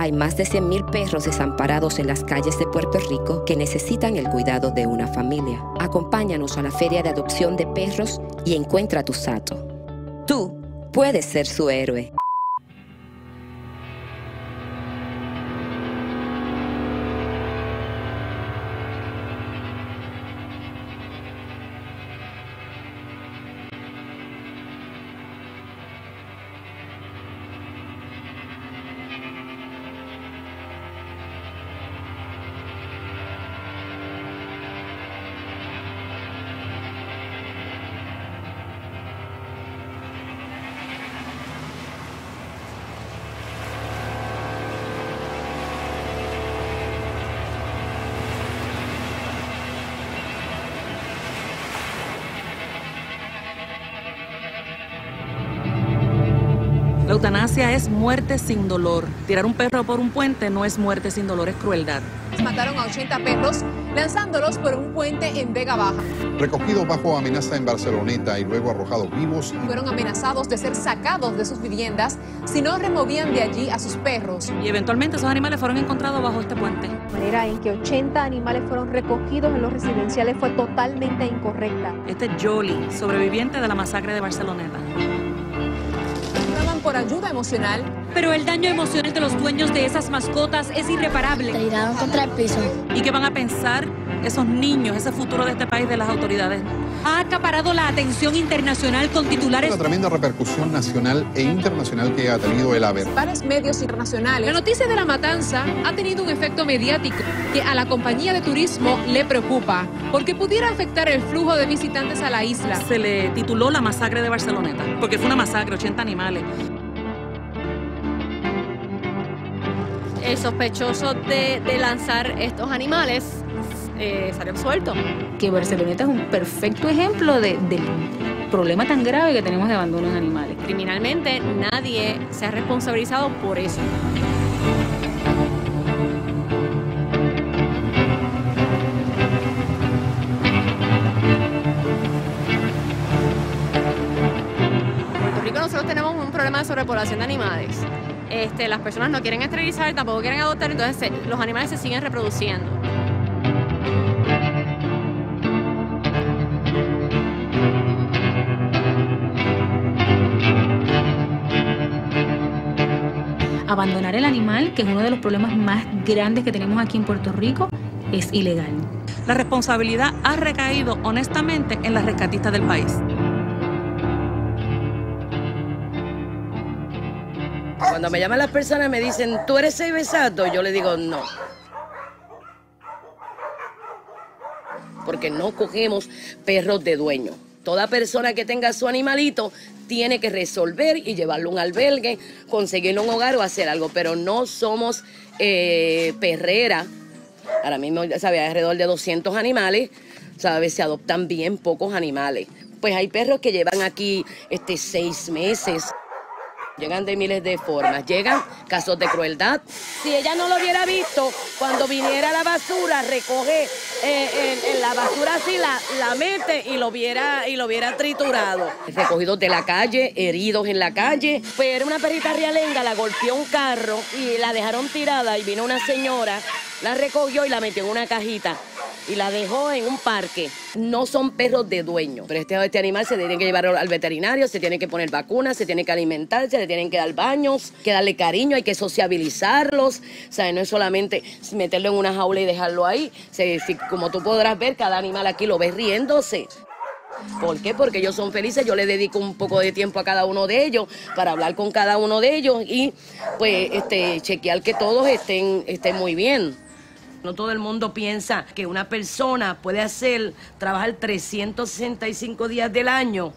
Hay más de 100.000 perros desamparados en las calles de Puerto Rico que necesitan el cuidado de una familia. Acompáñanos a la Feria de Adopción de Perros y encuentra tu sato. Tú puedes ser su héroe. Muerte sin dolor. Tirar un perro por un puente no es muerte sin dolor, es crueldad. Mataron a 80 perros lanzándolos por un puente en Vega Baja. Recogidos bajo amenaza en Barceloneta y luego arrojados vivos. Fueron amenazados de ser sacados de sus viviendas si no removían de allí a sus perros. Y eventualmente esos animales fueron encontrados bajo este puente. La manera en que 80 animales fueron recogidos en los residenciales fue totalmente incorrecta. Este es Jolie, sobreviviente de la masacre de Barceloneta ayuda emocional. Pero el daño emocional de los dueños de esas mascotas es irreparable. Te tiraron contra el piso. ¿Y qué van a pensar esos niños, ese futuro de este país, de las autoridades? Ha acaparado la atención internacional con titulares. Una tremenda repercusión nacional e internacional que ha tenido el haber. Varios medios internacionales. La noticia de la matanza ha tenido un efecto mediático que a la compañía de turismo le preocupa, porque pudiera afectar el flujo de visitantes a la isla. Se le tituló la masacre de Barceloneta, porque fue una masacre, 80 animales. El sospechoso de, de lanzar estos animales eh, salió absuelto. Que Barceloneta es un perfecto ejemplo de, del problema tan grave que tenemos de abandono de animales. Criminalmente nadie se ha responsabilizado por eso. En Puerto Rico nosotros tenemos un problema de sobrepoblación de animales. Este, las personas no quieren esterilizar, tampoco quieren adoptar, entonces se, los animales se siguen reproduciendo. Abandonar el animal, que es uno de los problemas más grandes que tenemos aquí en Puerto Rico, es ilegal. La responsabilidad ha recaído honestamente en las rescatistas del país. Cuando me llaman las personas me dicen, ¿tú eres seis besato? Yo le digo, no. Porque no cogemos perros de dueño. Toda persona que tenga su animalito tiene que resolver y llevarlo a un albergue, conseguirle un hogar o hacer algo, pero no somos eh, perrera. Ahora mismo, ¿sabes? Alrededor de 200 animales, ¿sabes? Se adoptan bien pocos animales. Pues hay perros que llevan aquí este, seis meses. Llegan de miles de formas. Llegan casos de crueldad. Si ella no lo hubiera visto, cuando viniera la basura, recoge eh, en, la basura así, la, mete y lo hubiera, y lo hubiera triturado. Recogidos de la calle, heridos en la calle. Era una perrita realenga, la golpeó un carro y la dejaron tirada y vino una señora, la recogió y la metió en una cajita y la dejó en un parque. No son perros de dueño, pero este, este animal se tiene que llevar al veterinario, se tiene que poner vacunas, se tiene que alimentar, se le tienen que dar baños, que darle cariño, hay que sociabilizarlos. O no es solamente meterlo en una jaula y dejarlo ahí. Si, como tú podrás ver, cada animal aquí lo ves riéndose. ¿Por qué? Porque ellos son felices, yo le dedico un poco de tiempo a cada uno de ellos para hablar con cada uno de ellos y pues este chequear que todos estén, estén muy bien. No todo el mundo piensa que una persona puede hacer, trabajar 365 días del año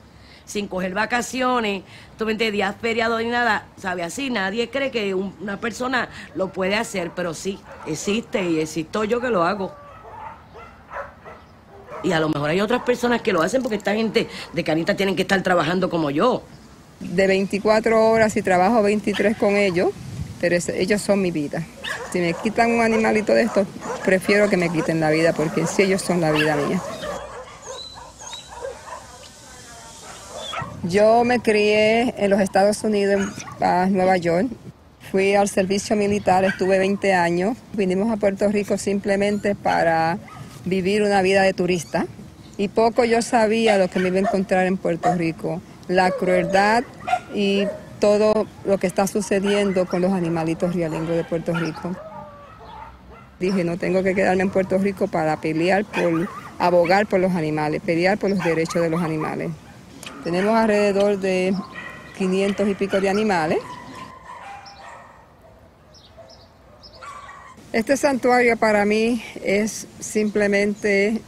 sin coger vacaciones, tú me días feriados ni nada, ¿sabe? Así nadie cree que un- una persona lo puede hacer, pero sí, existe y existo yo que lo hago. Y a lo mejor hay otras personas que lo hacen porque esta gente de canita tienen que estar trabajando como yo. de 24 horas y trabajo 23 con ellos, pero ellos son mi vida. Si me quitan un animalito de estos, prefiero que me quiten la vida porque si ellos son la vida mía. Yo me crié en los Estados Unidos, en Nueva York. Fui al servicio militar, estuve 20 años. Vinimos a Puerto Rico simplemente para vivir una vida de turista. Y poco yo sabía lo que me iba a encontrar en Puerto Rico. La crueldad y todo lo que está sucediendo con los animalitos rialingos de Puerto Rico. Dije, no tengo que quedarme en Puerto Rico para pelear por, abogar por los animales, pelear por los derechos de los animales. Tenemos alrededor de 500 y pico de animales. Este santuario para mí es simplemente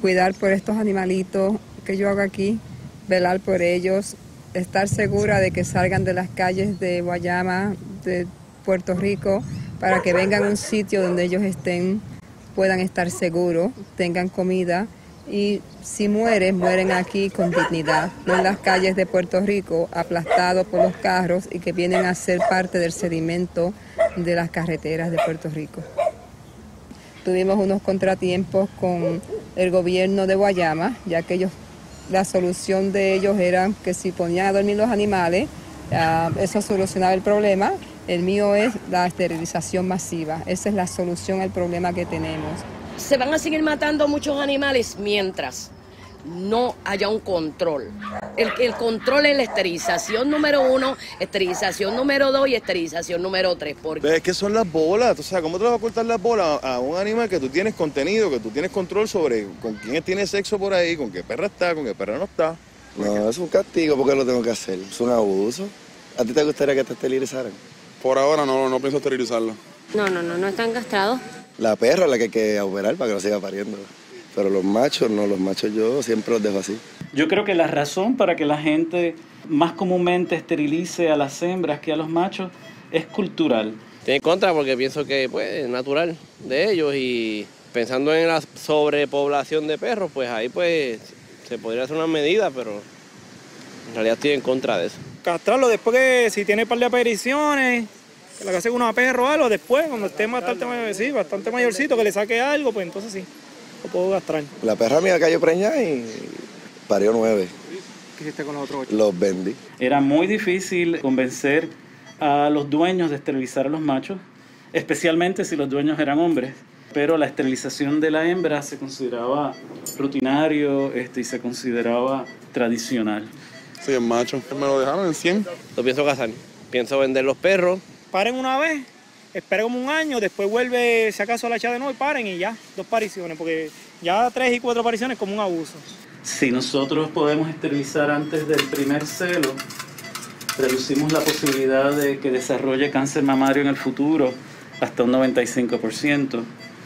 cuidar por estos animalitos que yo hago aquí, velar por ellos, estar segura de que salgan de las calles de Guayama, de Puerto Rico, para que vengan a un sitio donde ellos estén, puedan estar seguros, tengan comida y si mueren, mueren aquí con dignidad, no en las calles de Puerto Rico, aplastados por los carros y que vienen a ser parte del sedimento de las carreteras de Puerto Rico. Tuvimos unos contratiempos con el gobierno de Guayama, ya que ellos, la solución de ellos era que si ponían a dormir los animales, uh, eso solucionaba el problema. El mío es la esterilización masiva. Esa es la solución al problema que tenemos. Se van a seguir matando muchos animales mientras no haya un control. El, el, control es la esterilización número uno, esterilización número dos y esterilización número tres. Porque... Es que son las bolas, o sea, ¿cómo te vas a cortar las bolas a un animal que tú tienes contenido, que tú tienes control sobre con quién tiene sexo por ahí, con qué perra está, con qué perra no está? No, es un castigo porque lo tengo que hacer, es un abuso. ¿A ti te gustaría que te esterilizaran? Por ahora no, no pienso esterilizarlo. No, no, no, no están castrados. La perra es la que hay que operar para que no siga pariendo. Pero los machos no, los machos yo siempre los dejo así. Yo creo que la razón para que la gente más comúnmente esterilice a las hembras que a los machos es cultural. Tiene contra porque pienso que pues, es natural de ellos y pensando en la sobrepoblación de perros, pues ahí pues se podría hacer una medida, pero en realidad estoy en contra de eso. Castrarlo después que si tiene un par de apariciones, que le hace uno a perro o algo, después cuando esté bastante, sí, bastante mayorcito, que le saque algo, pues entonces sí lo puedo gastar. La perra mía cayó preñada y parió nueve. ¿Qué hiciste con los otros ocho? Los vendí. Era muy difícil convencer a los dueños de esterilizar a los machos, especialmente si los dueños eran hombres. Pero la esterilización de la hembra se consideraba rutinario este, y se consideraba tradicional. Sí, el macho. Me lo dejaron en 100. Lo pienso casar. Pienso vender los perros. Paren una vez espera como un año, después vuelve, si acaso, a la echada de nuevo y paren y ya, dos apariciones, porque ya tres y cuatro apariciones es como un abuso. Si nosotros podemos esterilizar antes del primer celo, reducimos la posibilidad de que desarrolle cáncer mamario en el futuro hasta un 95%.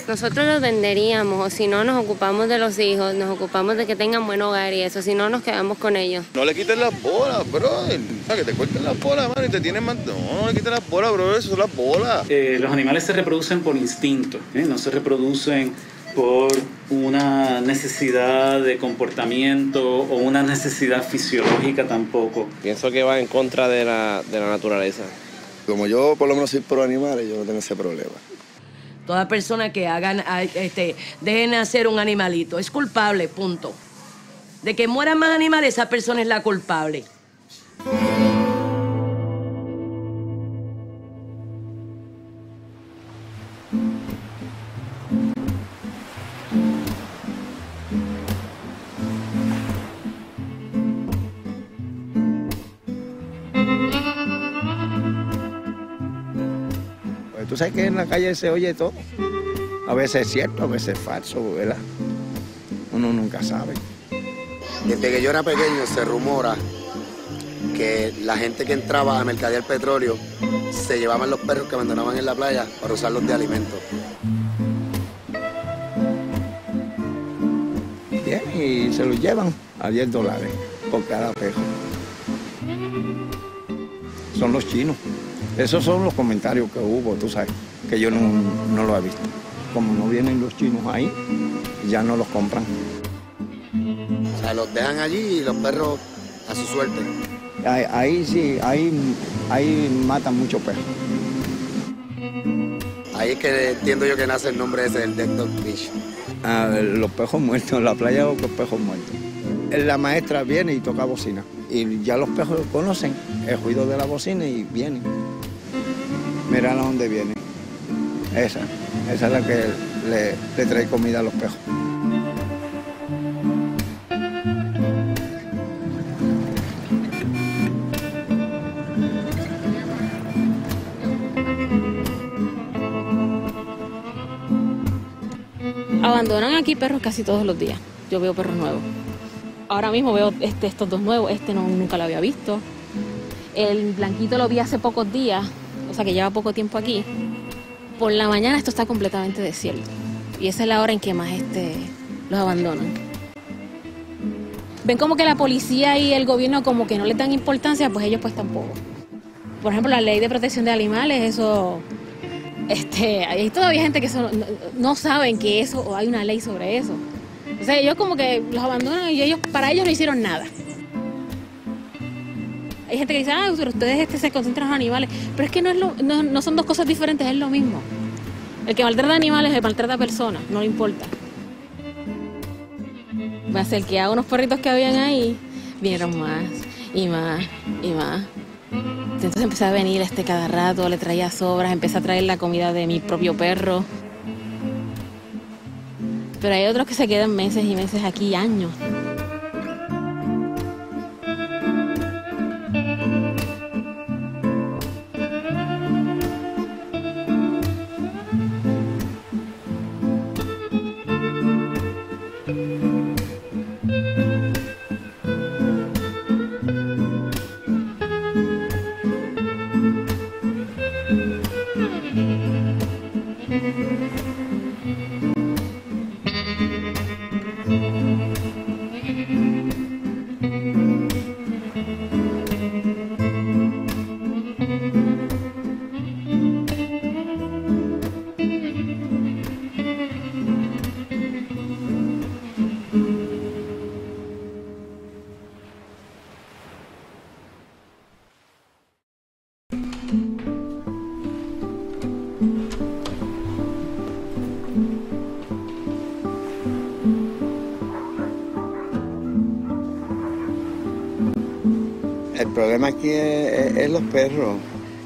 Nosotros los venderíamos, o si no, nos ocupamos de los hijos, nos ocupamos de que tengan buen hogar y eso, si no, nos quedamos con ellos. No le quiten las bolas, bro. Que te corten las bolas, mano, y te tienen más. No, no le quiten las bolas, bro. Eso son las bolas. Eh, los animales se reproducen por instinto, ¿eh? no se reproducen por una necesidad de comportamiento o una necesidad fisiológica tampoco. Pienso que va en contra de la, de la naturaleza. Como yo por lo menos soy pro animales, yo no tengo ese problema. Toda persona que hagan, este, dejen hacer un animalito es culpable, punto. De que mueran más animales, esa persona es la culpable. Tú sabes que en la calle se oye todo. A veces es cierto, a veces es falso, ¿verdad? Uno nunca sabe. Desde que yo era pequeño se rumora que la gente que entraba a mercadear petróleo se llevaban los perros que abandonaban en la playa para usarlos de alimento. Bien, y se los llevan a 10 dólares por cada perro. Son los chinos. Esos son los comentarios que hubo, tú sabes, que yo no, no lo he visto. Como no vienen los chinos ahí, ya no los compran. O sea, los dejan allí y los perros a su suerte. Ahí, ahí sí, ahí, ahí matan muchos perros. Ahí es que entiendo yo que nace el nombre ese del Dead Dog Fish. Ah, los pejos muertos, la playa de los pejos muertos. La maestra viene y toca bocina. Y ya los pejos conocen el ruido de la bocina y vienen. Mira dónde viene. Esa, esa es la que le, trae comida a los perros. Abandonan aquí perros casi todos los días. Yo veo perros nuevos. Ahora mismo veo este, estos dos nuevos. Este nunca lo había visto. El blanquito lo vi hace pocos días, o sea que lleva poco tiempo aquí. Por la mañana esto está completamente desierto. Y esa es la hora en que más este, los abandonan. Ven como que la policía y el gobierno como que no le dan importancia, pues ellos pues tampoco. Por ejemplo, la ley de protección de animales, eso este, hay todavía gente que no, no, saben que eso o hay una ley sobre eso. O sea, ellos como que los abandonan y ellos para ellos no hicieron nada. Hay gente que dice, ah, ustedes este, se concentran en los animales. Pero es que no, es lo, no, no son dos cosas diferentes, es lo mismo. El que maltrata animales, el maltrata a personas, no le importa. Me acerqué a unos perritos que habían ahí, vinieron más y más y más. Entonces empecé a venir este cada rato, le traía sobras, empecé a traer la comida de mi propio perro. Pero hay otros que se quedan meses y meses aquí, años. aquí es, es, los perros.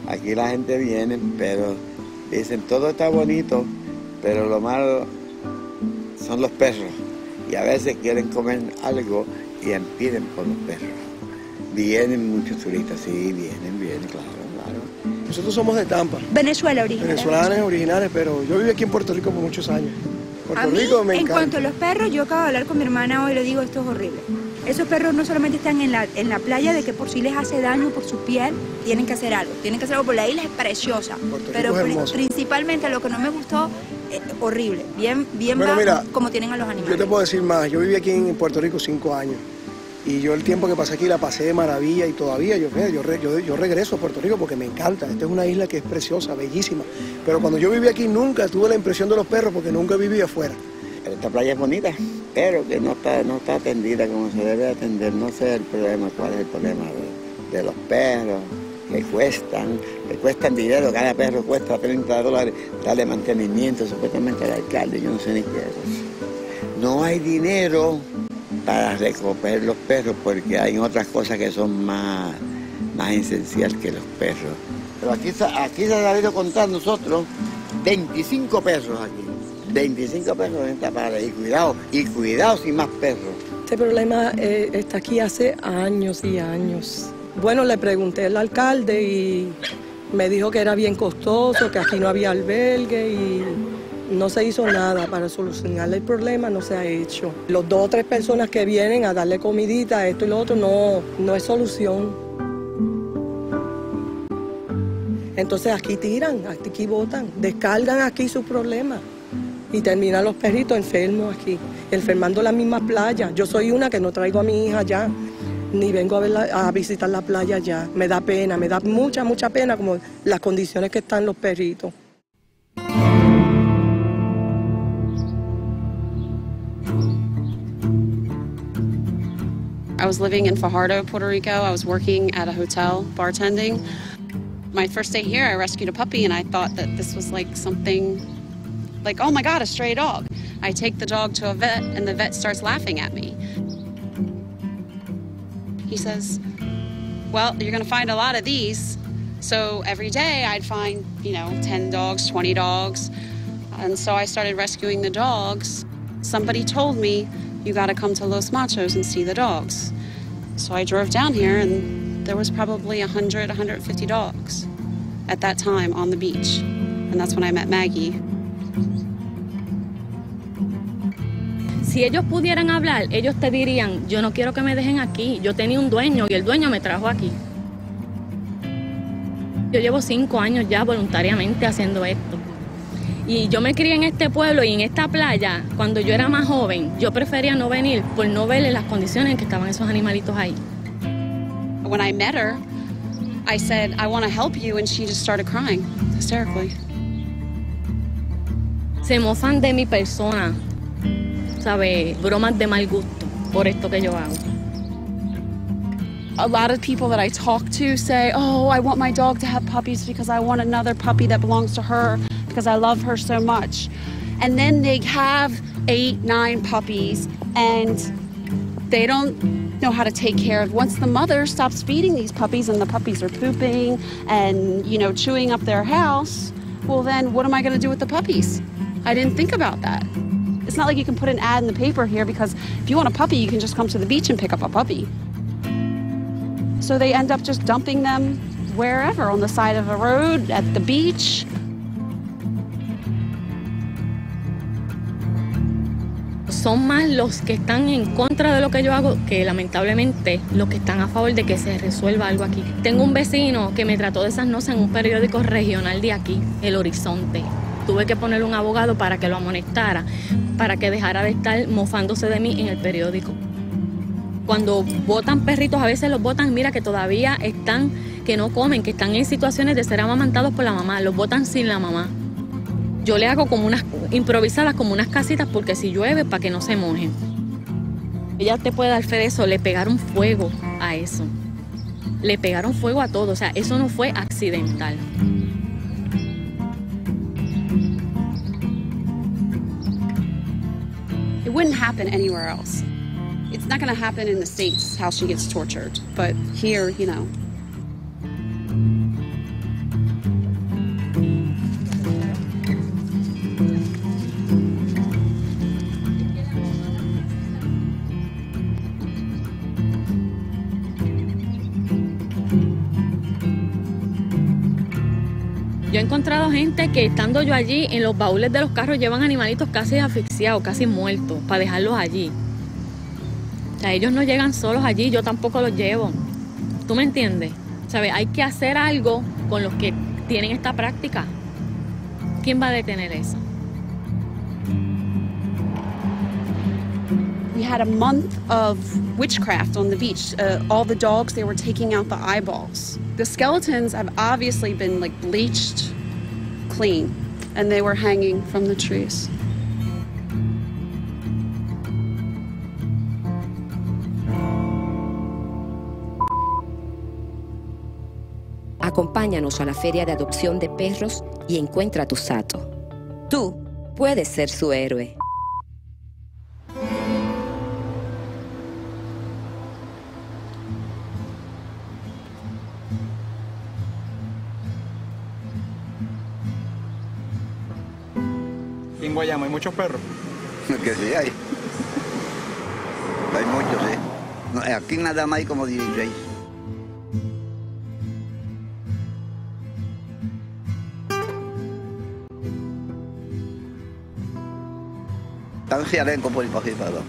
Aquí la gente viene, pero dicen todo está bonito, pero lo malo son los perros. Y a veces quieren comer algo y impiden por los perros. Vienen muchos turistas, sí, vienen, vienen, claro, claro. Nosotros somos de Tampa. Venezuela original. Venezolanos originales, pero yo viví aquí en Puerto Rico por muchos años. Puerto a mí, Rico me en encanta. cuanto a los perros, yo acabo de hablar con mi hermana hoy y le digo, esto es horrible. Esos perros no solamente están en la, en la playa de que por si les hace daño por su piel, tienen que hacer algo. Tienen que hacer algo, porque la isla es preciosa. pero es principalmente lo que no me gustó, eh, horrible. Bien, bien Bueno, bajo, mira, como tienen a los animales. Yo te puedo decir más, yo viví aquí en Puerto Rico cinco años y yo el tiempo que pasé aquí la pasé de maravilla y todavía yo, yo, re- yo, yo regreso a Puerto Rico porque me encanta. Esta es una isla que es preciosa, bellísima. Pero cuando yo viví aquí nunca tuve la impresión de los perros porque nunca viví afuera. Esta playa es bonita, pero que no está, no está atendida como se debe atender. No sé el problema, cuál es el problema de, los perros, que cuestan, que cuestan dinero, cada perro cuesta 30 dólares, darle mantenimiento supuestamente al alcalde, yo no sé ni qué es eso. No hay dinero para recoger los perros porque hay otras cosas que son más, más esenciales que los perros. Pero aquí, aquí se ha salido contar nosotros 25 perros aquí. 25 perros en esta pared. Y cuidado, y cuidado sin más perros. Este problema eh, está aquí hace años y años. Bueno, le pregunté al alcalde y me dijo que era bien costoso, que aquí no había albergue y no se hizo nada para solucionar el problema, no se ha hecho. Los dos o tres personas que vienen a darle comidita, esto y lo otro, no, no es solución. Entonces aquí tiran, aquí botan, descargan aquí sus problemas y terminan los perritos enfermos aquí, enfermando la misma playa. Yo soy una que no traigo a mi hija ya, ni vengo a, verla- a visitar la playa ya. Me da pena, me da mucha, mucha pena como las condiciones que están los perritos. I was living in Fajardo, Puerto Rico. I was working at a hotel bartending. My first day here, I rescued a puppy, and I thought that this was like something like, oh my God, a stray dog. I take the dog to a vet, and the vet starts laughing at me. He says, Well, you're going to find a lot of these. So every day I'd find, you know, 10 dogs, 20 dogs. And so I started rescuing the dogs. Somebody told me, you got to come to Los Machos and see the dogs. So I drove down here and there was probably 100, 150 dogs at that time on the beach. And that's when I met Maggie. Si ellos pudieran hablar, ellos te dirían, yo no quiero que me dejen aquí, yo tenía un dueño y el dueño me trajo aquí. Yo llevo cinco años ya voluntariamente haciendo esto. Y yo me crié en este pueblo y en esta playa, cuando yo era más joven, yo prefería no venir por no verle las condiciones en que estaban esos animalitos ahí. When I met her, I said, I want to help you. And she just started crying hysterically. Se mofan de mi persona, Bromas de mal gusto por esto que yo hago. a lot of people that I talk to say, Oh, I want my dog to have puppies because I want another puppy that belongs to her because I love her so much. And then they have eight, nine puppies and they don't know how to take care of once the mother stops feeding these puppies and the puppies are pooping and you know chewing up their house well then what am i going to do with the puppies i didn't think about that not like you can put an ad in the paper here because if you want a puppy you can just come to the beach and pick up a puppy so they end up just dumping them wherever on the side of a road, at the beach. Son más los que están en contra de lo que yo hago que lamentablemente los que están a favor de que se resuelva algo aquí. Tengo un vecino que me trató de esas nosas en un periódico regional de aquí, El Horizonte. Tuve que poner un abogado para que lo amonestara, para que dejara de estar mofándose de mí en el periódico cuando botan perritos, a veces los botan, mira que todavía están, que no comen, que están en situaciones de ser amamantados por la mamá, los botan sin la mamá. Yo le hago como unas improvisadas, como unas casitas, porque si llueve, para que no se mojen. Ella te puede dar fe de eso, le pegaron fuego a eso. Le pegaron fuego a todo, o sea, eso no fue accidental. Wouldn't happen anywhere else. It's not going to happen in the States how she gets tortured, but here, you know. Yo he encontrado gente que estando yo allí, en los baúles de los carros llevan animalitos casi asfixiados, casi muertos, para dejarlos allí. O sea, ellos no llegan solos allí, yo tampoco los llevo. ¿Tú me entiendes? ¿Sabes? Hay que hacer algo con los que tienen esta práctica. ¿Quién va a detener eso? We had a month of witchcraft on the beach. Uh, all the dogs, they were taking out the eyeballs. The skeletons have obviously been like bleached clean, and they were hanging from the trees. Acompáñanos a la feria de adopción de perros y encuentra tu sato. Tú puedes ser su héroe. Perros? Que sí hay. Hay muchos, sí. No, Aquí nada más hay como 16. Están ciarencos por para abajo.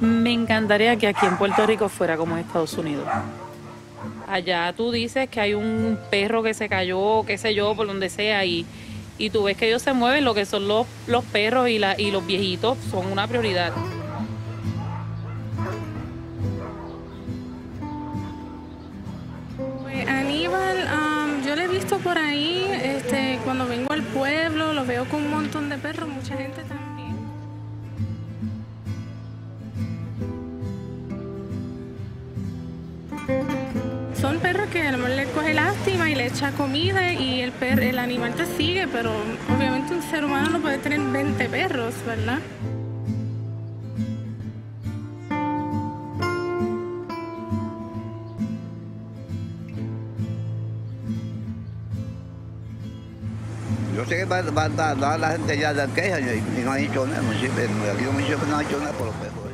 Me encantaría que aquí en Puerto Rico fuera como en Estados Unidos. Allá tú dices que hay un perro que se cayó, qué sé yo, por donde sea, y, y tú ves que ellos se mueven, lo que son los, los perros y, la, y los viejitos son una prioridad. comida y el, perro, el animal te sigue, pero obviamente un ser humano no puede tener 20 perros, ¿verdad? Yo sé que va, va, va, va la gente ya de queja y no ha hecho nada, aquí no me no ha hecho por los perros.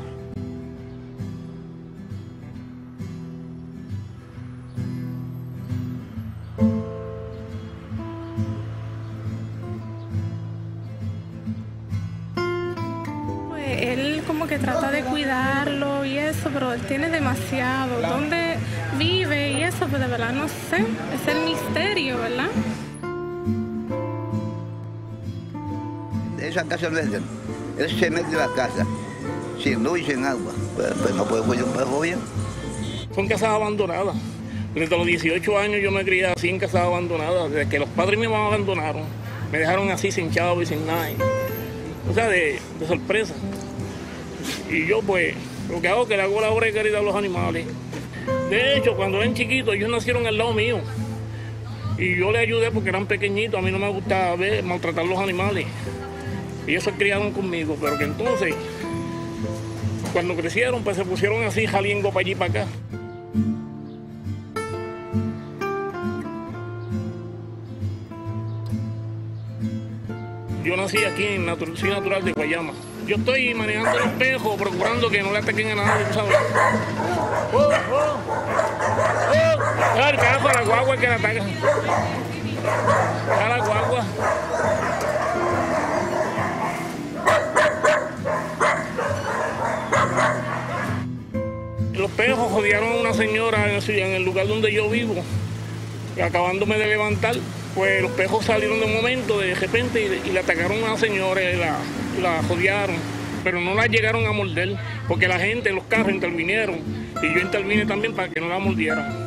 ¿Dónde vive y eso? Pues de verdad no sé. Es el misterio, ¿verdad? Esa casa no es de él. Se mete en la casa, sin luz y sin agua. Pues, pues no puede cuidar un perro bien. Son casas abandonadas. Desde los 18 años yo me crié así en casas abandonadas. Desde que los padres me abandonaron, me dejaron así sin chavo y sin nada. O sea, de, de sorpresa. Y yo pues, lo que hago es que le hago la obra de caridad a los animales. De hecho, cuando eran chiquitos, ellos nacieron al lado mío. Y yo les ayudé porque eran pequeñitos. A mí no me gustaba ver maltratar los animales. Ellos se criaron conmigo, pero que entonces, cuando crecieron, pues se pusieron así, jaliengo para allí y para acá. Yo nací aquí en soy natural de Guayama. Yo estoy manejando el espejo, procurando que no le ataquen a nadie, ¿sabes? ¡Oh, oh! ¡Oh! ¡Ah, el carajo, la guagua que la ataca! ¡A la guagua! Los pejos jodieron a una señora en el- lugar donde yo vivo, acabándome de levantar, pues los pejos salieron de un momento, de repente, y, le atacaron a una señora la jodearon, pero no la llegaron a morder, porque la gente, los carros intervinieron, y yo intervine también para que no la mordieran.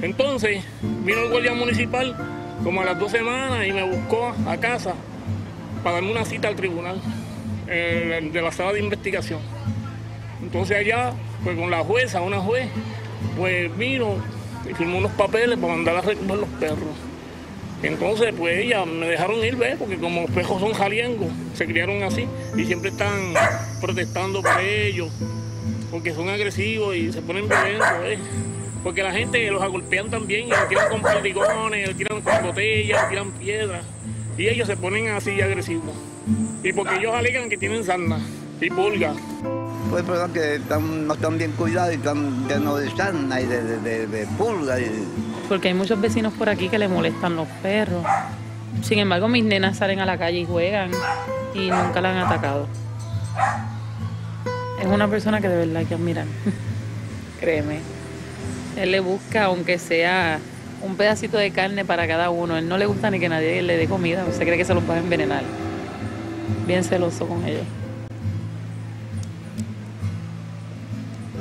Entonces, vino el guardia municipal como a las dos semanas y me buscó a casa para darme una cita al tribunal eh, de la sala de investigación. Entonces allá, pues con la jueza, una juez, pues vino y firmó unos papeles para mandar a recoger los perros. Entonces, pues ellas me dejaron ir, ¿ves? Porque como los perros son jaliengos, se criaron así y siempre están protestando por ellos, porque son agresivos y se ponen violentos, ¿ves? Porque la gente los agolpean también y los tiran con perdigones, los tiran con botellas, los tiran piedras. Y ellos se ponen así agresivos. Y porque ellos alegan que tienen sarna y pulga. Pues pero que están, no están bien cuidados y están llenos de sarna y de, de pulga. Y, Porque hay muchos vecinos por aquí que le molestan los perros. Sin embargo, mis nenas salen a la calle y juegan y nunca la han atacado. Es una persona que de verdad hay que admirar. Créeme. Él le busca, aunque sea un pedacito de carne para cada uno. Él no le gusta ni que nadie le dé comida. Se cree que se los va a envenenar. Bien celoso con ellos.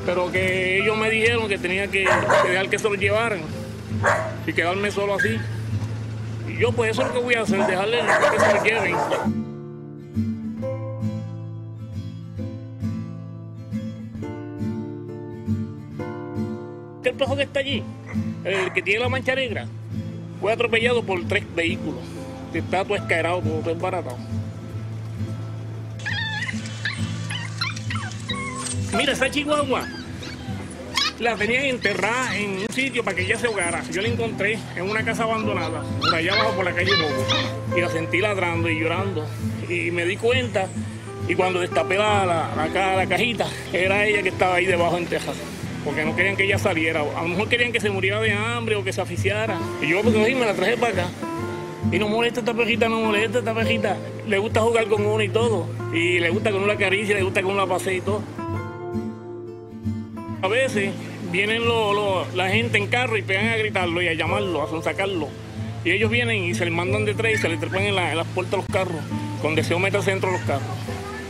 Pero que ellos me dijeron que tenía que, que dejar que se los llevaran y quedarme solo así. Y yo pues eso es lo que voy a hacer, dejarle que se los lleven. El que está allí, el que tiene la mancha negra, fue atropellado por tres vehículos. Está todo escaerado, todo, todo embaratado. Mira, esa chihuahua la tenían enterrada en un sitio para que ella se ahogara. Yo la encontré en una casa abandonada, por allá abajo por la calle Bobo. Y la sentí ladrando y llorando. Y me di cuenta, y cuando destapé la, la, la la cajita, era ella que estaba ahí debajo en Texas. Porque no querían que ella saliera. A lo mejor querían que se muriera de hambre o que se asfixiara. Y yo y me la traje para acá. Y no molesta esta perrita, no molesta esta perrita. Le gusta jugar con uno y todo. Y le gusta que uno la acaricie, le gusta que uno la pase y todo. A veces vienen lo- la gente en carro y pegan a gritarlo y a llamarlo, a sonsacarlo. Y ellos vienen y se les mandan detrás y se les trepan en, la- en las puertas de los carros, con deseo de meterse dentro de los carros.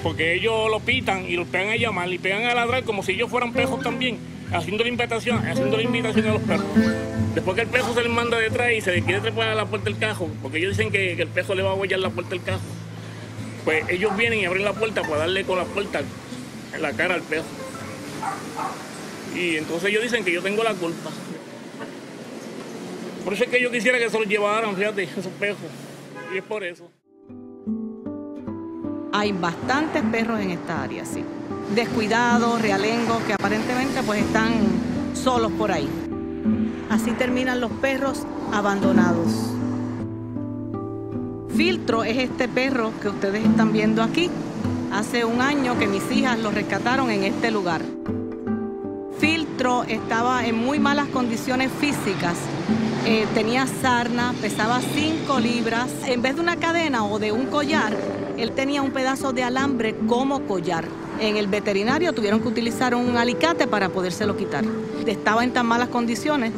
Porque ellos lo pitan y los pegan a llamar y pegan a ladrar como si ellos fueran pejos también, haciendo la invitación, haciendo la invitación a los perros. Después que el pejo se les manda detrás y se les quiere trepar a la puerta del cajo, porque ellos dicen que, que el pejo le va a huellar la puerta del cajo. Pues ellos vienen y abren la puerta para darle con la puerta en la cara al pejo. Y entonces ellos dicen que yo tengo la culpa. Por eso es que yo quisiera que se los llevaran, fíjate, esos pejos. Y es por eso. Hay bastantes perros en esta área, sí. Descuidados, realengos, que aparentemente pues están solos por ahí. Así terminan los perros abandonados. Filtro es este perro que ustedes están viendo aquí. Hace un año que mis hijas lo rescataron en este lugar. Filtro estaba en muy malas condiciones físicas. Eh, tenía sarna, pesaba 5 libras. En vez de una cadena o de un collar, él tenía un pedazo de alambre como collar. En el veterinario tuvieron que utilizar un alicate para podérselo quitar. Estaba en tan malas condiciones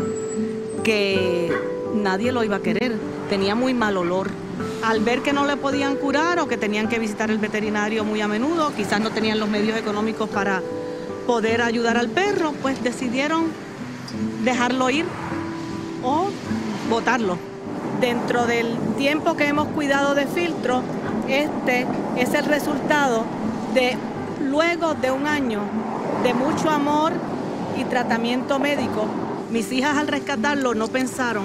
que nadie lo iba a querer. Tenía muy mal olor. Al ver que no le podían curar o que tenían que visitar el veterinario muy a menudo, quizás no tenían los medios económicos para poder ayudar al perro, pues decidieron dejarlo ir o botarlo. Dentro del tiempo que hemos cuidado de filtro, este es el resultado de luego de un año de mucho amor y tratamiento médico. Mis hijas al rescatarlo no pensaron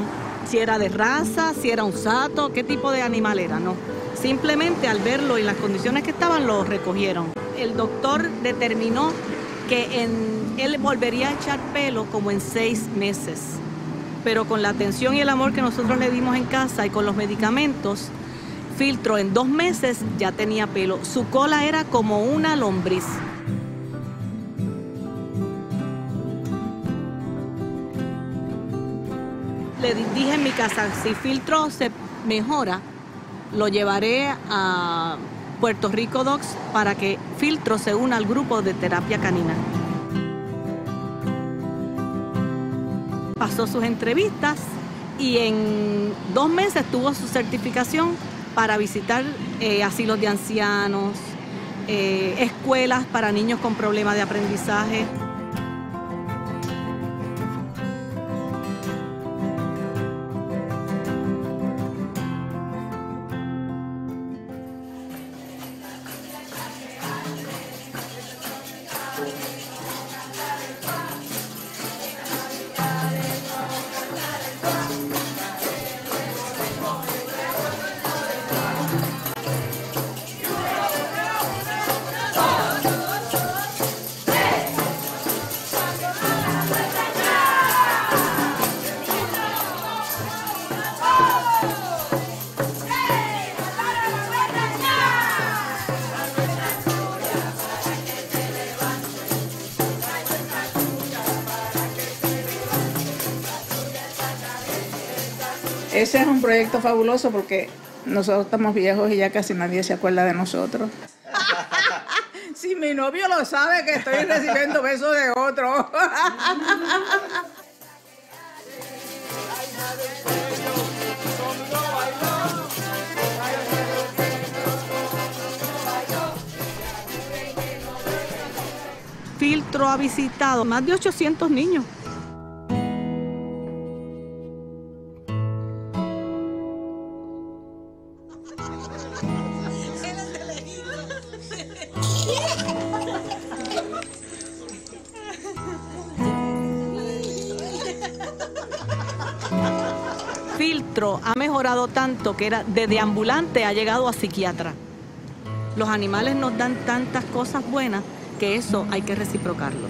si era de raza, si era un sato, qué tipo de animal era, no. Simplemente al verlo y las condiciones que estaban lo recogieron. El doctor determinó que él volvería a echar pelo como en seis meses. Pero con la atención y el amor que nosotros le dimos en casa y con los medicamentos, filtro en dos meses ya tenía pelo. Su cola era como una lombriz. Le dije en mi casa, si filtro se mejora, lo llevaré a Puerto Rico Docs para que filtro se una al grupo de terapia canina. Pasó sus entrevistas y en dos meses tuvo su certificación para visitar eh, asilos de ancianos, eh, escuelas para niños con problemas de aprendizaje. Proyecto fabuloso porque nosotros estamos viejos y ya casi nadie se acuerda de nosotros. si mi novio lo sabe que estoy recibiendo besos de otro. Filtro ha visitado más de 800 niños. Ha mejorado tanto que era de deambulante ha llegado a psiquiatra. Los animales nos dan tantas cosas buenas que eso hay que reciprocarlo.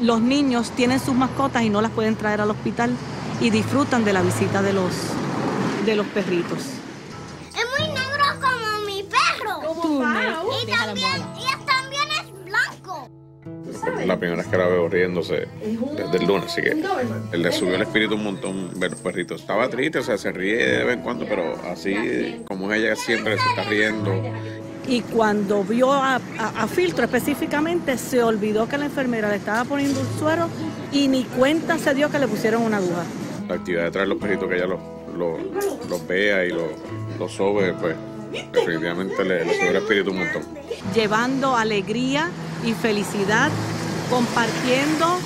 Los niños tienen sus mascotas y no las pueden traer al hospital y disfrutan de la visita de los, de los perritos. La primera vez que la veo riéndose desde el lunes, así que él le subió el espíritu un montón ver los perritos. Estaba triste, o sea, se ríe de vez en cuando, pero así como ella siempre se está riendo. Y cuando vio a, a- a Filtro específicamente, se olvidó que la enfermera le estaba poniendo un suero y ni cuenta se dio que le pusieron una aguja. La actividad de traer los perritos que ella los, los, los vea y los, los sobe, pues definitivamente le, le sube el espíritu un montón. llevando alegría y felicidad, compartiendo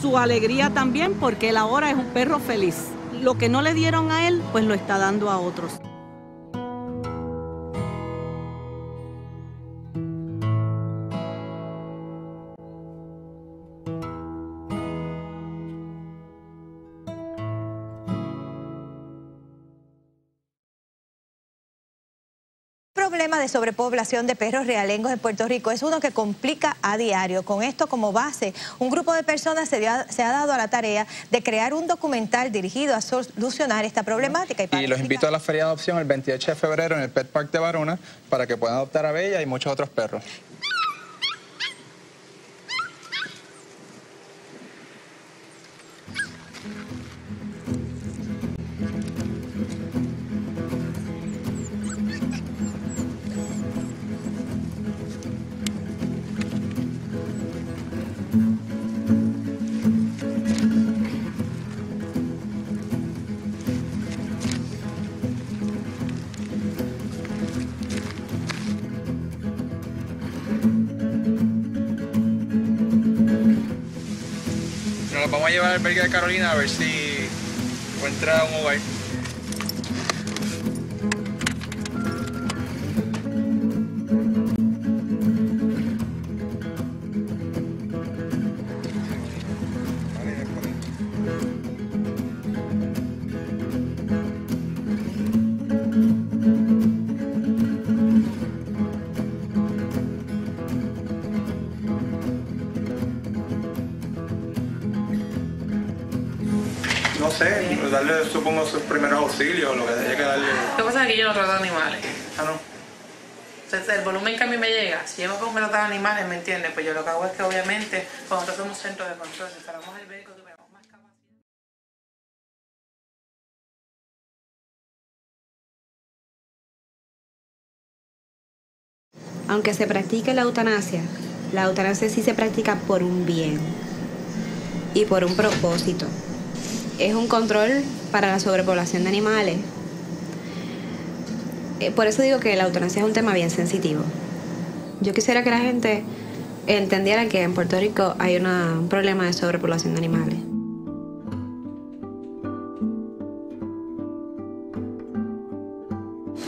su alegría también, porque él ahora es un perro feliz. Lo que no le dieron a él, pues lo está dando a otros. Problema de sobrepoblación de perros realengos en Puerto Rico es uno que complica a diario. Con esto como base, un grupo de personas se, dio- se ha dado a la tarea de crear un documental dirigido a solucionar esta problemática. Y los invito a la feria de adopción el 28 de febrero en el Pet Park de Varuna para que puedan adoptar a Bella y muchos otros perros. De Carolina a ver si encuentra un hogar. Auxilios, lo que haya que darle. Lo que pasa es que yo no trato animales. Ah, no. Entonces, el volumen que a mí me llega, si yo me pongo a tratar animales, ¿me entiendes? Pues yo lo que hago es que, obviamente, cuando nosotros somos centro de control, si instalamos el vehículo, tuviéramos más capacidad. Aunque se practique la eutanasia, la eutanasia sí se practica por un bien y por un propósito. Es un control para la sobrepoblación de animales. Eh, Por eso digo que la eutanasia es un tema bien sensitivo. Yo quisiera que la gente entendiera que en Puerto Rico hay un problema de sobrepoblación de animales.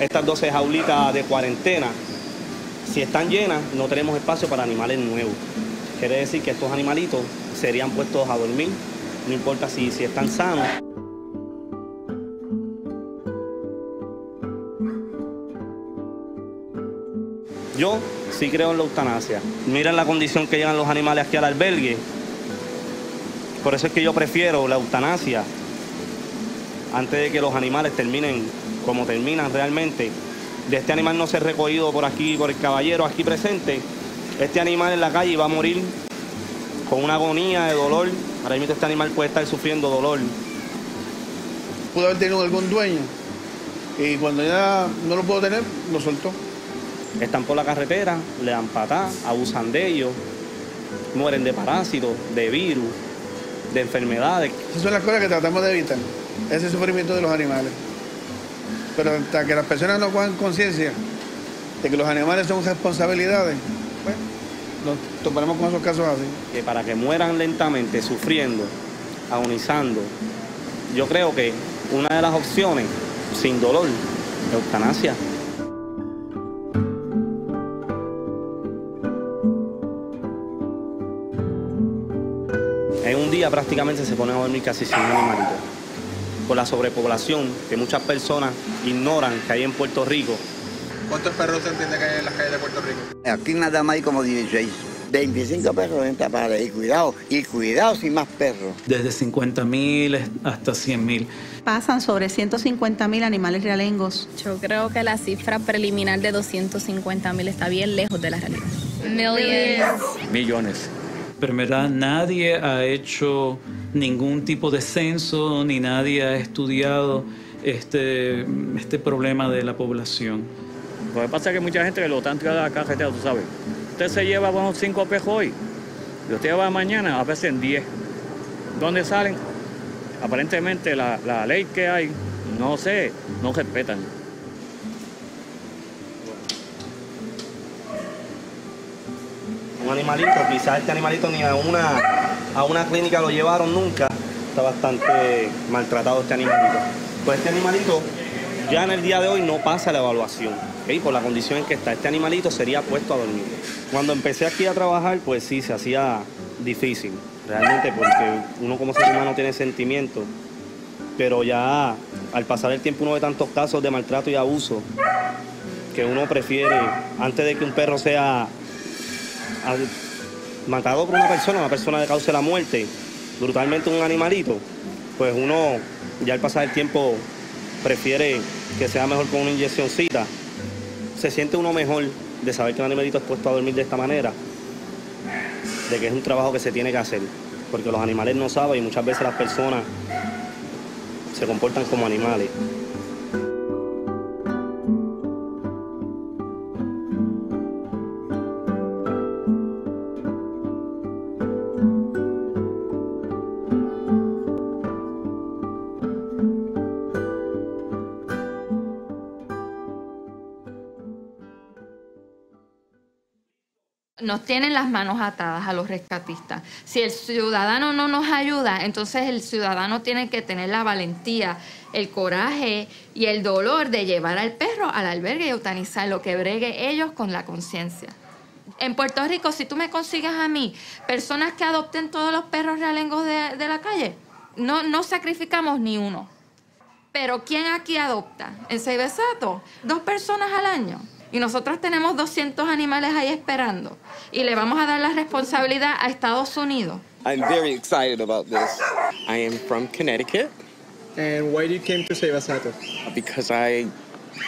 Estas 12 jaulitas de cuarentena, si están llenas, no tenemos espacio para animales nuevos. Quiere decir que estos animalitos serían puestos a dormir, no importa si, si están sanos. Yo sí creo en la eutanasia. Miren la condición que llegan los animales aquí al albergue. Por eso es que yo prefiero la eutanasia antes de que los animales terminen como terminan realmente. De este animal no ser recogido por aquí, por el caballero aquí presente. Este animal en la calle va a morir con una agonía de dolor. Ahora mismo este animal puede estar sufriendo dolor. pudo haber tenido algún dueño y cuando ya no lo pudo tener, lo soltó. Están por la carretera, le dan patá, abusan de ellos, mueren de parásitos, de virus, de enfermedades. Esas son las cosas que tratamos de evitar, ese sufrimiento de los animales. Pero hasta que las personas no cojan conciencia de que los animales son responsabilidades, nos toparemos con esos casos así. que para que mueran lentamente, sufriendo, agonizando, yo creo que una de las opciones, sin dolor, es eutanasia. En un día prácticamente se ponen a dormir casi 100 animalitos. Por la sobrepoblación que muchas personas ignoran que hay en Puerto Rico. ¿Cuántos perros se entiende que hay en las calles de Puerto Rico? Aquí nada más hay como 16. 25 perros en esta pared. Y cuidado, y cuidado sin más perros. Desde 50 mil hasta 100 mil. Pasan sobre 150 mil animales realengos. Yo creo que la cifra preliminar de 250 mil está bien lejos de la realidad. Millions. Millones. Pero en verdad nadie ha hecho ningún tipo de censo ni nadie ha estudiado este, este problema de la población. Lo que pasa es que mucha gente lo están tirando a la carretera, tú sabes. Usted se lleva unos cinco pejos hoy, y usted lleva mañana a veces en 10. ¿Dónde salen? Aparentemente la, la ley que hay, no sé, no respetan. Un animalito, quizás este animalito ni a una, a una clínica lo llevaron nunca. Está bastante maltratado este animalito. Pues este animalito ya en el día de hoy no pasa la evaluación, ¿ok? por la condición en que está. Este animalito sería puesto a dormir. Cuando empecé aquí a trabajar, pues sí, se hacía difícil, realmente, porque uno como ser humano tiene sentimientos, pero ya al pasar el tiempo uno ve tantos casos de maltrato y abuso que uno prefiere, antes de que un perro sea matado por una persona, una persona de causa la muerte, brutalmente un animalito, pues uno ya al pasar el tiempo prefiere que sea mejor con una inyeccióncita. Se siente uno mejor de saber que un animalito es puesto a dormir de esta manera, de que es un trabajo que se tiene que hacer, porque los animales no saben y muchas veces las personas se comportan como animales. Nos tienen las manos atadas a los rescatistas. Si el ciudadano no nos ayuda, entonces el ciudadano tiene que tener la valentía, el coraje y el dolor de llevar al perro al albergue y eutanizarlo, que bregue ellos con la conciencia. En Puerto Rico, si tú me consigues a mí personas que adopten todos los perros realengos de, de la calle, no, no sacrificamos ni uno. Pero ¿quién aquí adopta? En Seibesato, dos personas al año. Y nosotros tenemos 200 animales ahí esperando. Y le vamos a dar la responsabilidad a Estados Unidos. I'm very excited about this. I am from Connecticut And why you came to Save Asato? because I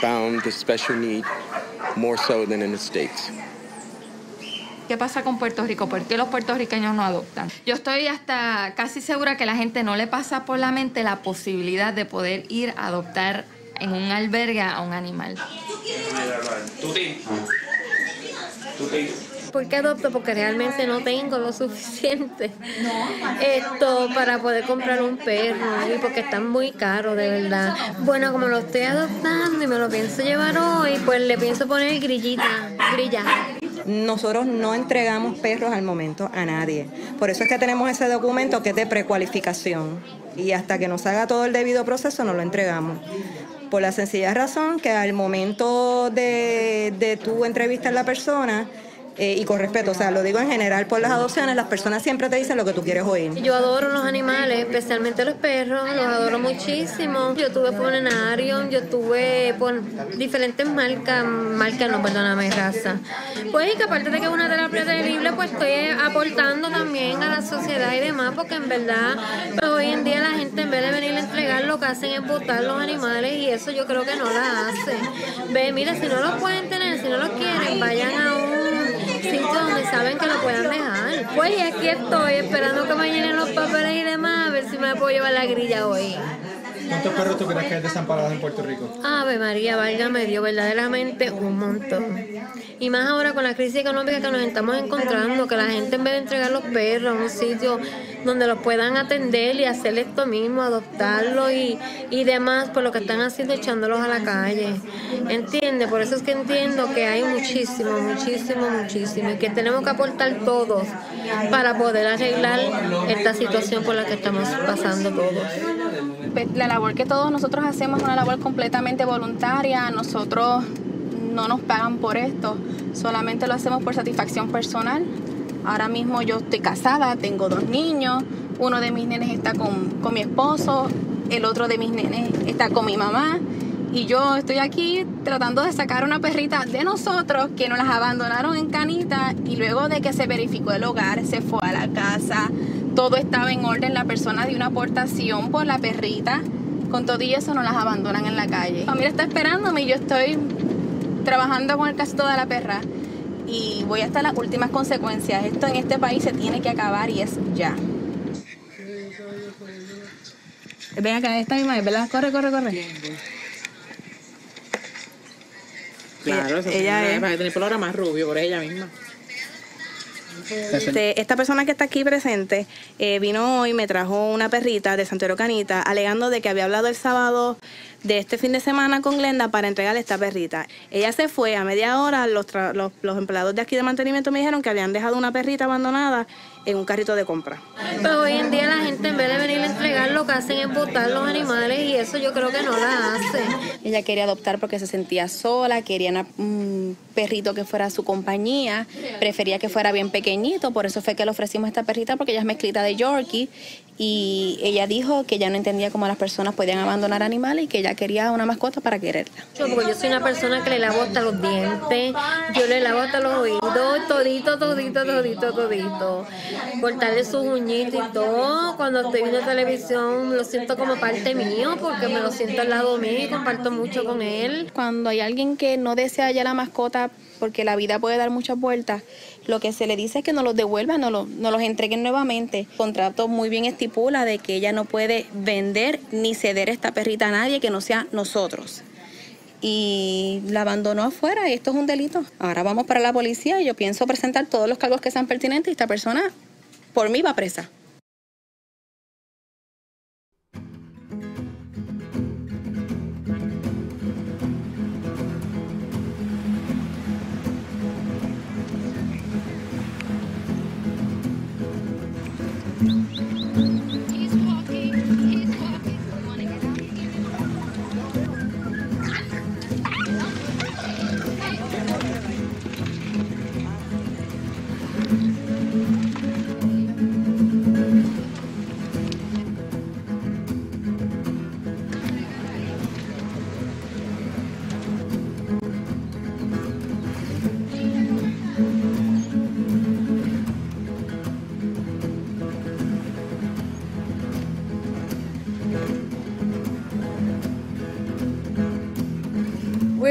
found the special need more so than in the States. ¿Qué pasa con Puerto Rico? ¿Por qué los puertorriqueños no adoptan? Yo estoy hasta casi segura que la gente no le pasa por la mente la posibilidad de poder ir a adoptar en un albergue a un animal. ¿Por qué adopto? Porque realmente no tengo lo suficiente esto para poder comprar un perro y porque están muy caros, de verdad. Bueno, como lo estoy adoptando y me lo pienso llevar hoy, pues le pienso poner grillita, grilla. Nosotros no entregamos perros al momento a nadie. Por eso es que tenemos ese documento que es de precualificación. Y hasta que nos haga todo el debido proceso no lo entregamos. Por la sencilla razón que al momento de, de tu entrevistar a la persona, eh, y con respeto, o sea, lo digo en general por las adopciones, las personas siempre te dicen lo que tú quieres oír. Yo adoro los animales, especialmente los perros, los adoro muchísimo. Yo tuve por Nenarium, yo tuve por diferentes marcas, marcas no, perdóname, raza. Pues y que aparte de que es una terapia terrible, pues estoy aportando también a la sociedad y demás, porque en verdad, pues hoy en día la gente en vez de venir a entregar, lo que hacen es botar los animales y eso yo creo que no la hace. Ve, mira, si no los pueden tener, si no los quieren, vayan a un sitio donde saben que lo puedan dejar. Pues y aquí estoy esperando que me llenen los papeles y demás, a ver si me puedo llevar la grilla hoy. ¿Cuántos perros tú crees que desamparados en Puerto Rico? Ave María, válgame Dios, verdaderamente un montón. Y más ahora con la crisis económica que nos estamos encontrando, que la gente en vez de entregar los perros a un sitio donde los puedan atender y hacer esto mismo, adoptarlos y, y demás, pues lo que están haciendo echándolos a la calle. ¿Entiende? Por eso es que entiendo que hay muchísimo, muchísimo, muchísimo y que tenemos que aportar todos para poder arreglar esta situación por la que estamos pasando todos. La labor que todos nosotros hacemos es una labor completamente voluntaria. Nosotros no nos pagan por esto, solamente lo hacemos por satisfacción personal. Ahora mismo yo estoy casada, tengo dos niños, uno de mis nenes está con, con mi esposo, el otro de mis nenes está con mi mamá y yo estoy aquí tratando de sacar una perrita de nosotros que nos las abandonaron en canita y luego de que se verificó el hogar, se fue a la casa, todo estaba en orden, la persona dio una aportación por la perrita, con todo y eso nos las abandonan en la calle. Mi familia está esperándome y yo estoy trabajando con el caso de la perra y voy hasta las últimas consecuencias. Esto en este país se tiene que acabar y es ya. Ven acá, esta misma vez, ¿verdad? Corre, corre, corre. Claro, Ella- ella, es- para tener pelo ahora más rubio, por ella misma. Este, esta persona que está aquí presente eh, vino hoy, me trajo una perrita de Santiago Canita, alegando de que había hablado el sábado de este fin de semana con Glenda para entregarle esta perrita. Ella se fue a media hora, los, los, los empleados de aquí de mantenimiento me dijeron que habían dejado una perrita abandonada en un carrito de compra. Pero hoy en día la gente en vez de venir a entregar lo que hacen es botar los animales y eso yo creo que no la hace. Ella quería adoptar porque se sentía sola, quería una- un perrito que fuera su compañía, prefería que fuera bien pequeñito, por eso fue que le ofrecimos esta perrita porque ella es mezclita de Yorkie y ella dijo que ya no entendía cómo las personas podían abandonar animales y que ella quería una mascota para quererla. Yo, porque yo soy una persona que le lavo hasta los dientes, yo le lavo hasta los oídos, todito, todito, todito, todito. Cortarle sus uñitas y todo. Cuando estoy viendo televisión lo siento como parte mío porque me lo siento al lado mío y comparto mucho con él. Cuando hay alguien que no desea ya la mascota porque la vida puede dar muchas vueltas, lo que se le dice es que nos los devuelvan, nos, los, nos los entreguen nuevamente. El contrato muy bien estipula de que ella no puede vender ni ceder esta perrita a nadie que no sea nosotros. Y la abandonó afuera y esto es un delito. Ahora vamos para la policía y yo pienso presentar todos los cargos que sean pertinentes y esta persona por mí va presa.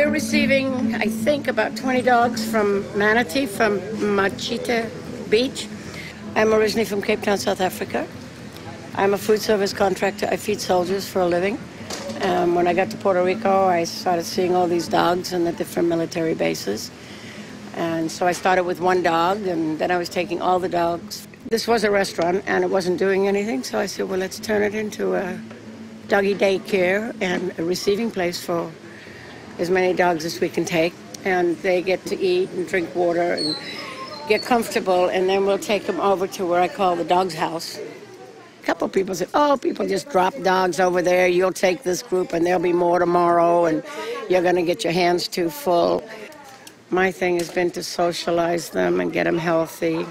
We're receiving, I think, about 20 dogs from Manatee, from Machita Beach. I'm originally from Cape Town, South Africa. I'm a food service contractor. I feed soldiers for a living. Um, when I got to Puerto Rico, I started seeing all these dogs in the different military bases. And so I started with one dog, and then I was taking all the dogs. This was a restaurant, and it wasn't doing anything, so I said, well, let's turn it into a doggy daycare and a receiving place for as many dogs as we can take. And they get to eat and drink water and get comfortable, and then we'll take them over to where I call the dog's house. A couple people say, oh, people just drop dogs over there. You'll take this group, and there'll be more tomorrow, and you're going to get your hands too full. My thing has been to socialize them and get them healthy.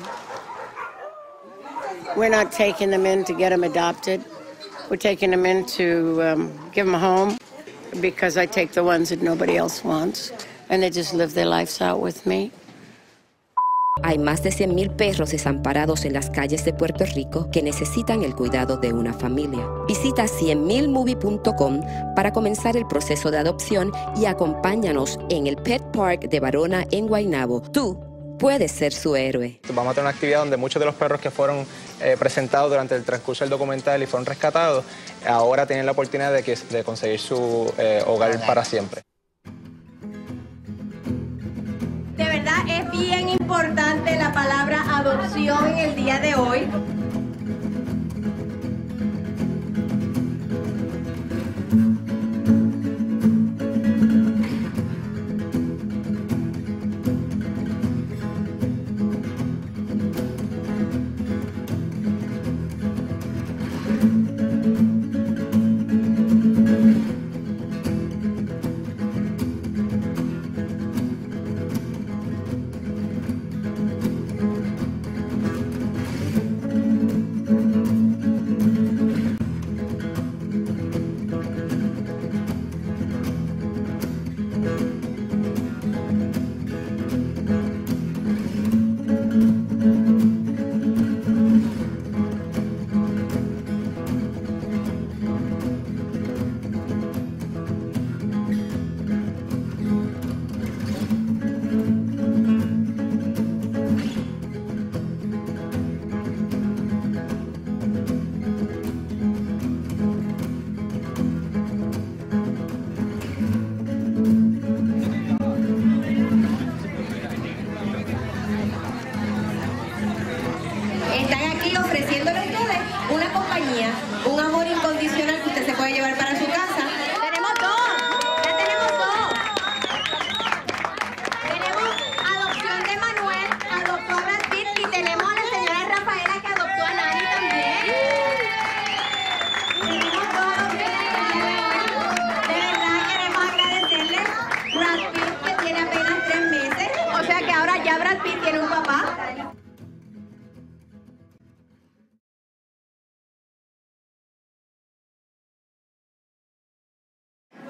We're not taking them in to get them adopted. We're taking them in to um, give them a home because I take the ones that nobody else wants, and they just live their lives out with me. Hay más de 100.000 perros desamparados en las calles de Puerto Rico que necesitan el cuidado de una familia. Visita 100.000movie.com para comenzar el proceso de adopción y acompáñanos en el Pet Park de Varona en Guaynabo. Tú puedes ser su héroe. Vamos a tener una actividad donde muchos de los perros que fueron eh, presentados durante el transcurso del documental y fueron rescatados, ahora tienen la oportunidad de, que, de conseguir su eh, hogar para siempre. De verdad es bien importante la palabra adopción en el día de hoy.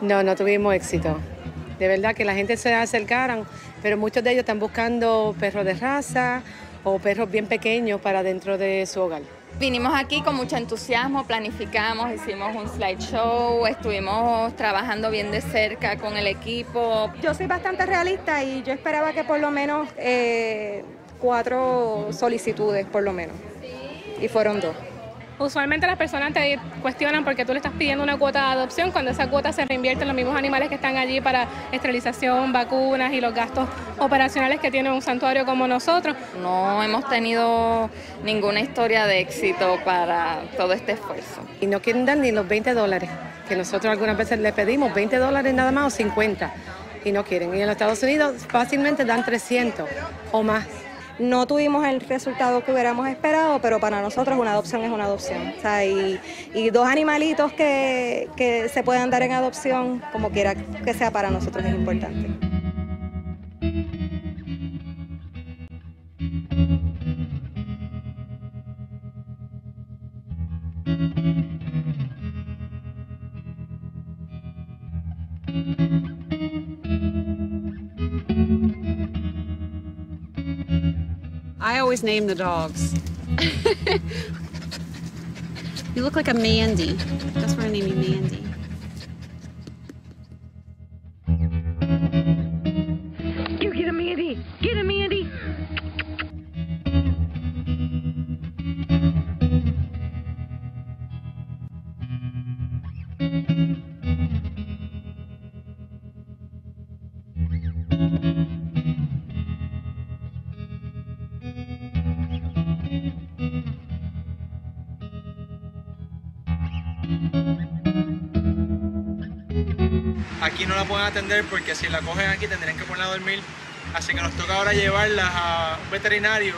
No, no tuvimos éxito. De verdad que la gente se acercaron, pero muchos de ellos están buscando perros de raza o perros bien pequeños para dentro de su hogar. Vinimos aquí con mucho entusiasmo, planificamos, hicimos un slideshow, estuvimos trabajando bien de cerca con el equipo. Yo soy bastante realista y yo esperaba que por lo menos eh, cuatro solicitudes, por lo menos. Y fueron dos. Usualmente las personas te cuestionan porque tú le estás pidiendo una cuota de adopción cuando esa cuota se reinvierte en los mismos animales que están allí para esterilización, vacunas y los gastos operacionales que tiene un santuario como nosotros. No hemos tenido ninguna historia de éxito para todo este esfuerzo. Y no quieren dar ni los 20 dólares, que nosotros algunas veces le pedimos 20 dólares nada más o 50 y no quieren. Y en los Estados Unidos fácilmente dan 300 o más. No tuvimos el resultado que hubiéramos esperado, pero para nosotros una adopción es una adopción. O sea, y, dos animalitos que, que se puedan dar en adopción, como quiera que sea para nosotros, es importante. Always name the dogs. you look like a Mandy. That's why I name you Mandy. Pueden atender porque si la cogen aquí tendrían que ponerla a dormir. Así que nos toca ahora llevarla a un veterinario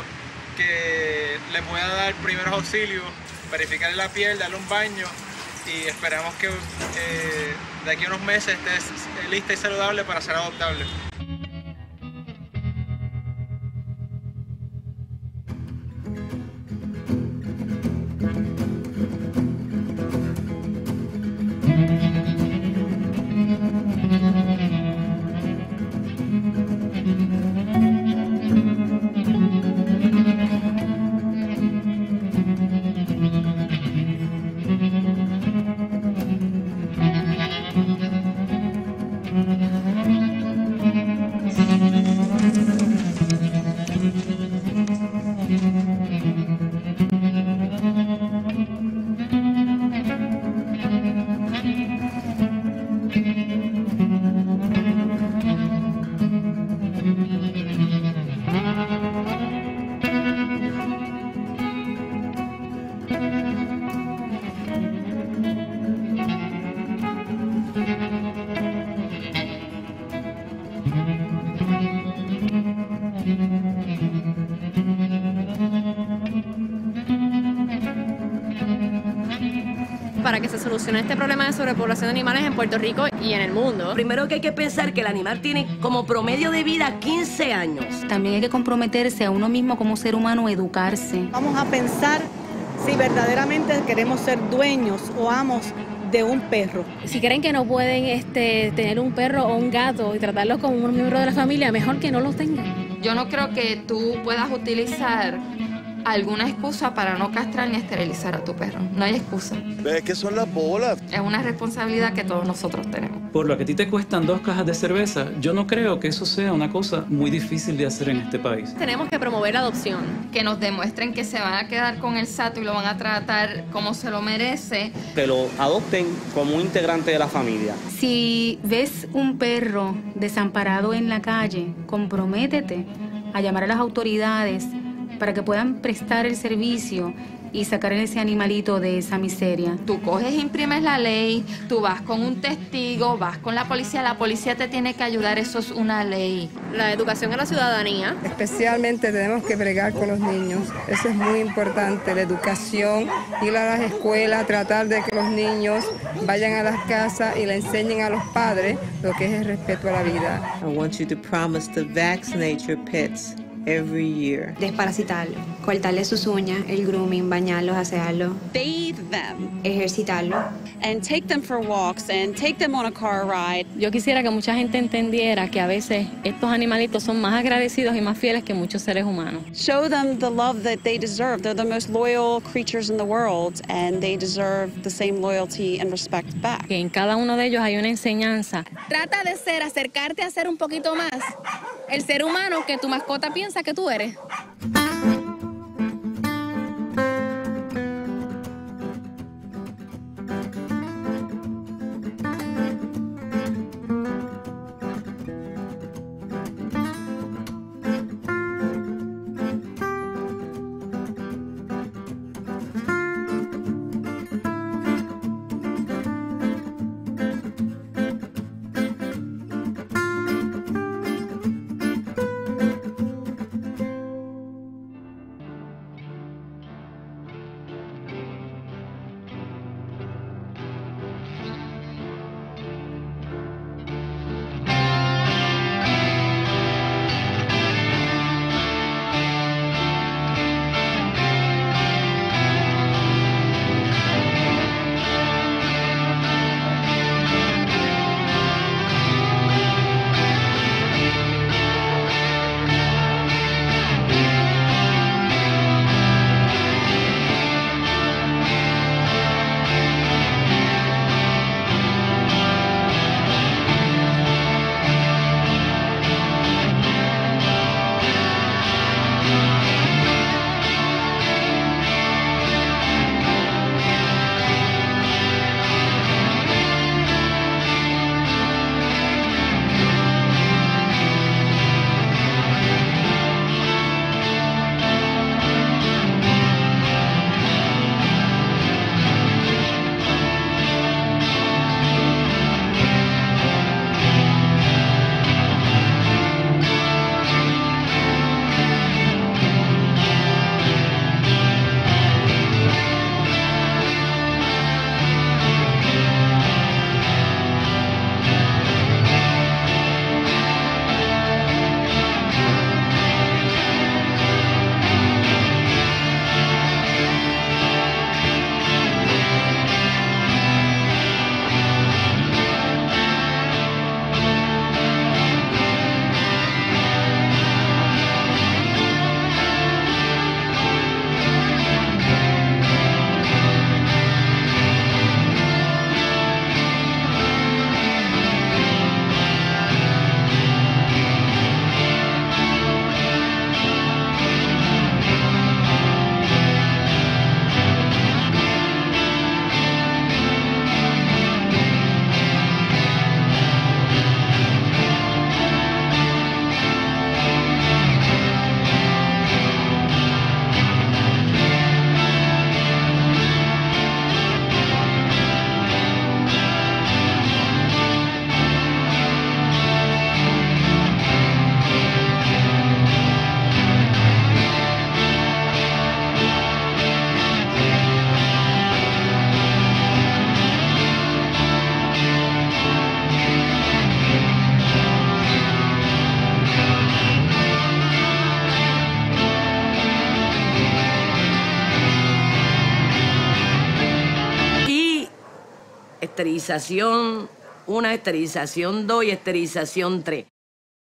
que le pueda dar primeros auxilios, verificarle la piel, darle un baño y esperamos que eh, de aquí a unos meses esté lista y saludable para ser adoptable. Solucione este problema de sobrepoblación de animales en Puerto Rico y en el mundo. Primero que hay que pensar que el animal tiene como promedio de vida 15 años. También hay que comprometerse a uno mismo como ser humano, educarse. Vamos a pensar si verdaderamente queremos ser dueños o amos de un perro. Si creen que no pueden este, tener un perro o un gato y tratarlos como un miembro de la familia, mejor que no los tengan. Yo no creo que tú puedas utilizar alguna excusa para no castrar ni esterilizar a tu perro. No hay excusa. ¿Ves que son las bolas? Es una responsabilidad que todos nosotros tenemos. Por lo que a ti te cuestan dos cajas de cerveza, yo no creo que eso sea una cosa muy difícil de hacer en este país. Tenemos que promover la adopción. Que nos demuestren que se van a quedar con el sato y lo van a tratar como se lo merece. Que lo adopten como un integrante de la familia. Si ves un perro desamparado en la calle, comprométete a llamar a las autoridades para que puedan prestar el servicio y sacar ese animalito de esa miseria. Tú coges, imprimes la ley, tú vas con un testigo, vas con la policía, la policía te tiene que ayudar, eso es una ley. La educación a la ciudadanía. Especialmente tenemos que bregar con los niños, eso es muy importante, la educación, ir a las escuelas, tratar de que los niños vayan a las casas y le enseñen a los padres lo que es el respeto a la vida. I want you to promise to vaccinate your pets every year. Desparasitarlo, cortarle sus uñas, el grooming, bañarlos, asearlos. Bathe them. Ejercitarlo. and take them for walks and take them on a car ride. Yo quisiera que mucha gente entendiera que a veces estos animalitos son más agradecidos y más fieles que muchos seres humanos. Show them the love that they deserve. They're the most loyal creatures in the world and they deserve the same loyalty and respect back. Que en cada uno de ellos hay una enseñanza. Trata de ser, acercarte a ser un poquito más el ser humano que tu mascota que tú eres. Esterilización 1, esterilización 2 y esterilización 3.